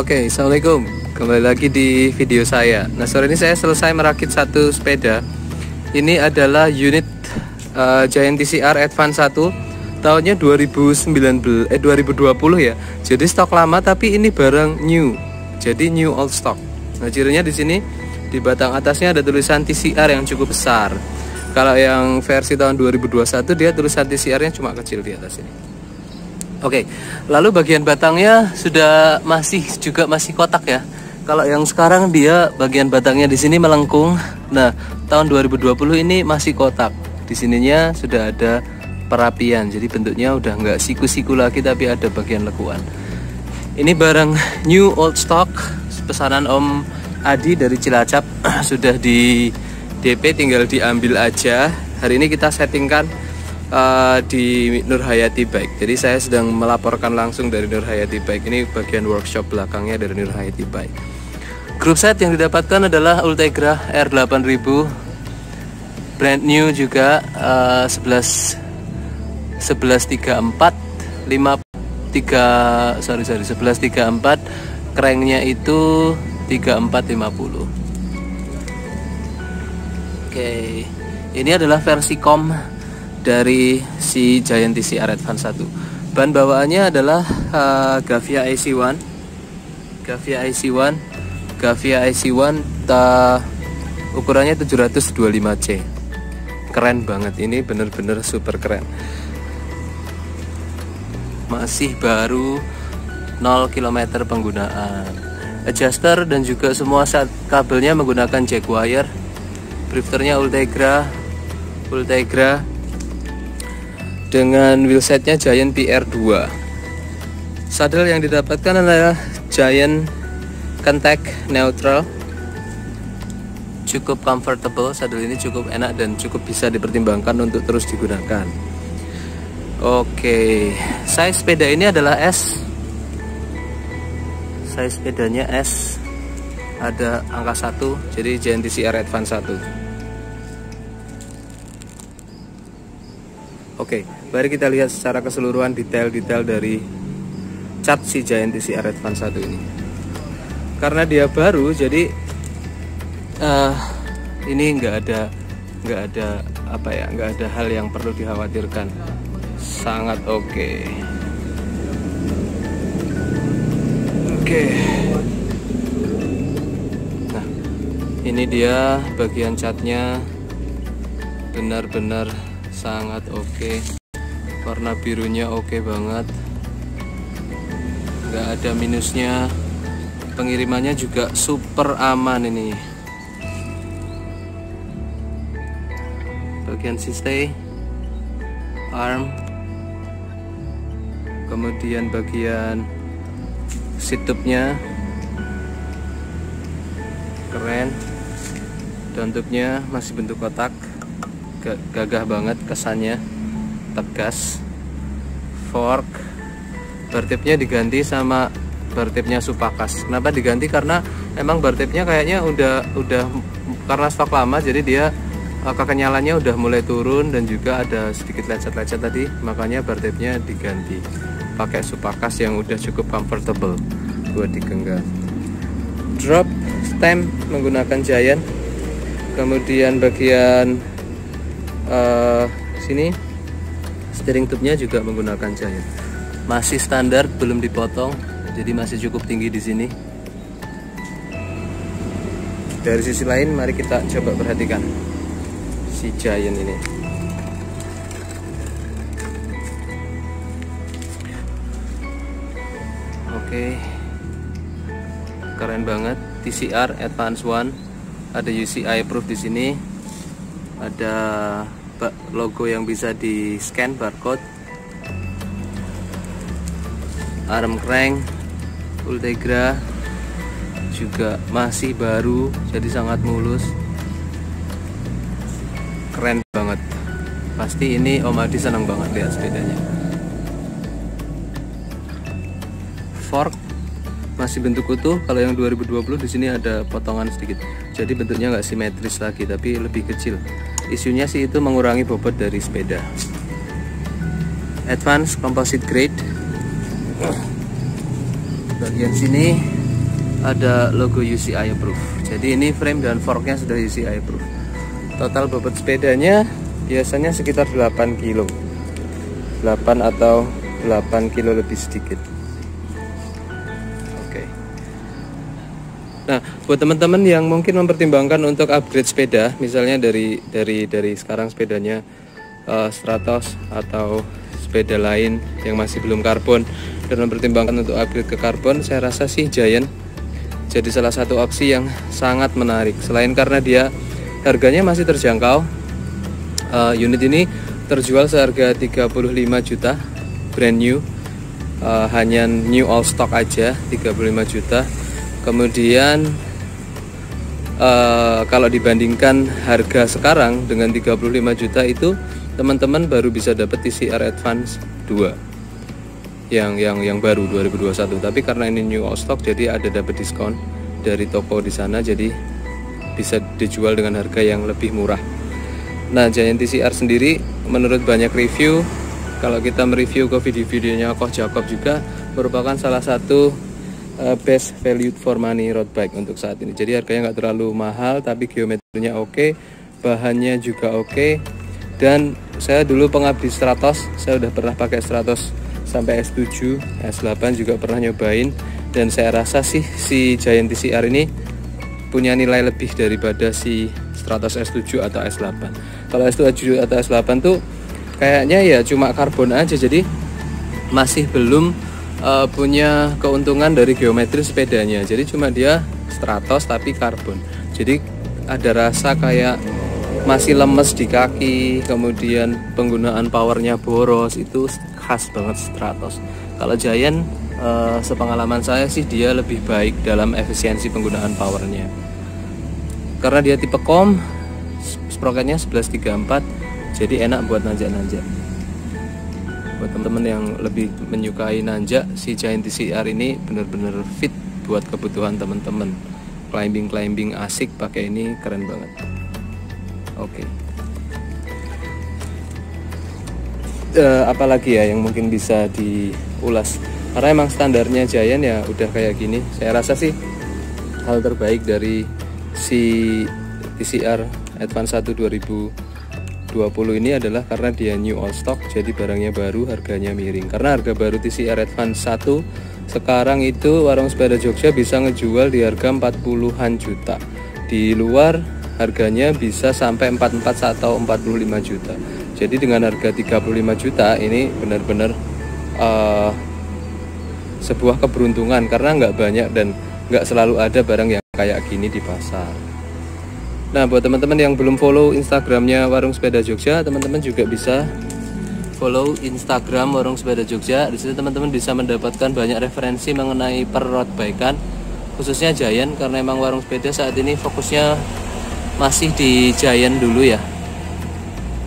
Oke, assalamualaikum. Kembali lagi di video saya. Nah, sore ini saya selesai merakit satu sepeda. Ini adalah unit uh, Giant TCR Advance 1 tahunnya 2019 eh 2020 ya. Jadi stok lama tapi ini barang new. Jadi new old stock. Nah, cirinya di sini di batang atasnya ada tulisan TCR yang cukup besar. Kalau yang versi tahun 2021 dia tulisan TCR-nya cuma kecil di atas ini. Oke, lalu bagian batangnya sudah masih juga masih kotak ya. Kalau yang sekarang dia bagian batangnya di sini melengkung. Nah, tahun 2020 ini masih kotak. Di sininya sudah ada perapian. Jadi bentuknya udah nggak siku-siku lagi tapi ada bagian lekuan. Ini barang new old stock pesanan Om Adi dari Cilacap sudah di DP tinggal diambil aja. Hari ini kita settingkan uh, di Nur Hayati Bike. Jadi saya sedang melaporkan langsung dari Nur Hayati Bike. Ini bagian workshop belakangnya dari Nur Hayati Bike. Grup set yang didapatkan adalah Ultegra R8000 brand new juga uh, 11 1134 5 3 sorry sorry 1134 cranknya itu 3450 Oke ini adalah versi com dari si Giant TCR Advance 1 Bahan bawaannya adalah uh, Gavia IC1 Gavia IC1 Gavia IC1 ta, ukurannya 725C keren banget ini bener-bener super keren. Masih baru 0 km penggunaan. Adjuster dan juga semua set kabelnya menggunakan jack wire. Drifternya Ultegra. Ultegra dengan wheelsetnya Giant PR2 saddle yang didapatkan adalah Giant Kentek Neutral. Cukup comfortable saddle ini cukup enak dan cukup bisa dipertimbangkan untuk terus digunakan. Oke size sepeda ini adalah S. Size sepedanya S. Ada angka 1 jadi Giant TCR Advance 1 Oke, mari kita lihat secara keseluruhan detail-detail dari cat si Giant TCR Advance 1 ini. Karena dia baru, jadi uh, ini nggak ada nggak ada apa ya, nggak ada hal yang perlu dikhawatirkan. Sangat oke. Okay. Oke. Okay. Nah, ini dia bagian catnya benar-benar sangat oke. Okay. warna birunya oke okay banget. Nggak ada minusnya. Pengirimannya juga super aman ini. Bagian stay arm. Kemudian bagian situpnya. Keren. Dan masih bentuk kotak gagah banget kesannya. Tegas. Fork. Bartipnya diganti sama bartipnya supakas. Kenapa diganti? Karena emang bartipnya kayaknya udah udah karena stok lama jadi dia eh, kekenyalannya udah mulai turun dan juga ada sedikit lecet-lecet tadi. Makanya bartipnya diganti. Pakai supakas yang udah cukup comfortable buat digenggam drop stem menggunakan giant. Kemudian bagian uh, sini steering tube-nya juga menggunakan giant. Masih standar, belum dipotong, jadi masih cukup tinggi di sini. Dari sisi lain, mari kita coba perhatikan si giant ini. Oke, keren banget. TCR Advance One, ada UCI proof di sini, ada logo yang bisa di scan barcode arm crank Ultegra juga masih baru jadi sangat mulus. Keren banget. Pasti ini Om Adi senang banget lihat sepedanya. Fork masih bentuk utuh kalau yang 2020 di sini ada potongan sedikit. Jadi bentuknya nggak simetris lagi tapi lebih kecil. Isunya sih itu mengurangi bobot dari sepeda. Advance composite grade. Bagian sini ada logo UCI approved. Jadi ini frame dan forknya sudah UCI approved. Total bobot sepedanya biasanya sekitar 8 kilo. 8 atau 8 kilo lebih sedikit nah buat teman-teman yang mungkin mempertimbangkan untuk upgrade sepeda misalnya dari dari dari sekarang sepedanya uh, Stratos atau sepeda lain yang masih belum karbon dan mempertimbangkan untuk upgrade ke karbon saya rasa sih Giant jadi salah satu opsi yang sangat menarik. Selain karena dia harganya masih terjangkau uh, unit ini terjual seharga 35 juta brand new uh, hanya new all stock aja 35 juta kemudian uh, kalau dibandingkan harga sekarang dengan 35 juta itu teman-teman baru bisa dapat TCR Advance 2 yang yang yang baru 2021 tapi karena ini new all stock jadi ada dapat diskon dari toko di sana jadi bisa dijual dengan harga yang lebih murah. Nah Giant TCR sendiri menurut banyak review kalau kita mereview ke video-videonya Koh Jacob juga merupakan salah satu uh, best value for money road bike untuk saat ini. Jadi harganya nggak terlalu mahal tapi geometrinya oke bahannya juga oke. Dan saya dulu pengabdi Stratos saya udah pernah pakai Stratos sampai S7 S8 juga pernah nyobain. Dan saya rasa sih si Giant TCR ini punya nilai lebih daripada si Stratos S7 atau S8 kalau S7 atau S8 tuh kayaknya ya cuma karbon aja jadi masih belum uh, punya keuntungan dari geometri sepedanya. Jadi cuma dia Stratos tapi karbon. Jadi ada rasa kayak masih lemes di kaki kemudian penggunaan powernya boros itu khas banget Stratos. Kalau Giant uh, sepengalaman saya sih dia lebih baik dalam efisiensi penggunaan powernya. Karena dia tipe kom sprocketnya 1134 jadi enak buat nanjak-nanjak buat teman-teman yang lebih menyukai nanjak si Giant TCR ini benar-benar fit buat kebutuhan teman-teman climbing climbing asik pakai ini keren banget. Oke. Okay. uh, eh, apalagi ya yang mungkin bisa diulas? Karena emang standarnya Giant ya udah kayak gini. Saya rasa sih hal terbaik dari si TCR Advance 1 2020 ini adalah karena dia new all stock jadi barangnya baru harganya miring. Karena harga baru TCR Advance 1 sekarang itu warung sepeda Jogja bisa ngejual di harga 40-an juta. Di luar harganya bisa sampai 44 atau 45 juta. Jadi dengan harga 35 juta ini benar-benar uh, sebuah keberuntungan. Karena nggak banyak dan nggak selalu ada barang yang kayak gini di pasar Nah buat teman-teman yang belum follow Instagramnya Warung Sepeda Jogja, teman-teman juga bisa follow Instagram Warung Sepeda Jogja. Di situ teman-teman bisa mendapatkan banyak referensi mengenai per road baikan, khususnya Giant karena emang warung sepeda saat ini fokusnya masih di Giant dulu ya.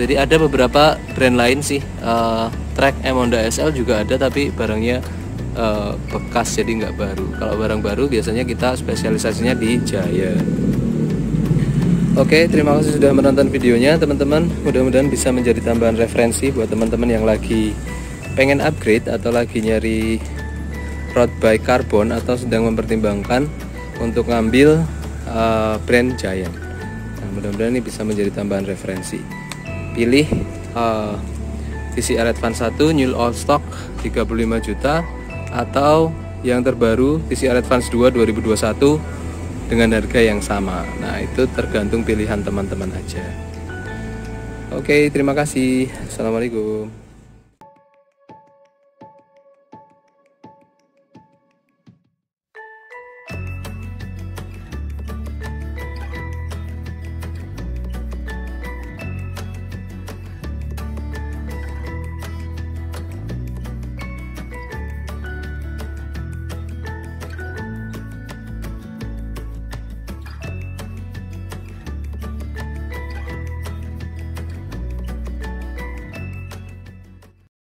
Jadi ada beberapa brand lain sih, uh, Trek M Honda SL juga ada tapi barangnya uh, bekas jadi nggak baru. Kalau barang baru biasanya kita spesialisasinya di Giant. Oke, terima kasih sudah menonton videonya teman-teman. Mudah-mudahan bisa menjadi tambahan referensi buat teman-teman yang lagi pengen upgrade atau lagi nyari road bike carbon atau sedang mempertimbangkan untuk ngambil uh, brand Giant. Nah, mudah-mudahan ini bisa menjadi tambahan referensi. Pilih uh, TCR Advance 1 New All Stock 35 juta atau yang terbaru TCR Advance 2 2021 dengan harga yang sama. Nah, itu tergantung pilihan teman-teman aja. Oke, terima kasih. Assalamualaikum.